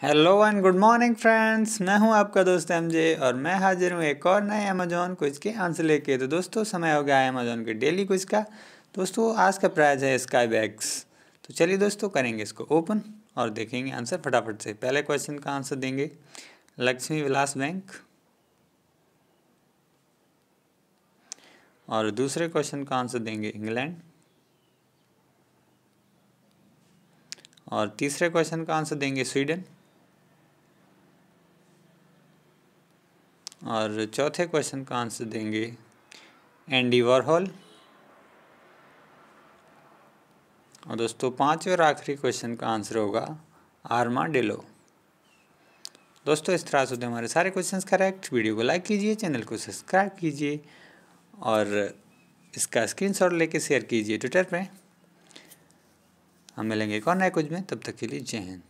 Hello and good morning friends मैं हूँ आपका दोस्त एमजे और मैं हाजिर हूँ एक और नए अमेजोन क्विज के आंसर लेके। तो दोस्तों, समय हो गया है अमेजोन के डेली क्विज का। दोस्तों, आज का प्राइज है स्काई बैग्स तो चलिए दोस्तों, करेंगे इसको ओपन और देखेंगे आंसर फटाफट से। पहले क्वेश्चन का आंसर देंगे। लक्ष्मी विलास बैंक। और दूसरे क्वेश्चन का आंसर देंगे इंग्लैंड और तीसरे क्वेश्चन का आंसर देंगे स्वीडन और चौथे क्वेश्चन का आंसर देंगे? एंडी वॉरहॉल और दोस्तों, पाँचवें और आखिरी क्वेश्चन का आंसर होगा आर्मा डेलो दोस्तों, इस तरह से हमारे सारे क्वेश्चंस करेक्ट वीडियो को लाइक कीजिए चैनल को सब्सक्राइब कीजिए और इसका स्क्रीनशॉट लेके शेयर कीजिए ट्विटर पे। हम मिलेंगे कौन है कुछ में, तब तक के लिए जय हिंद।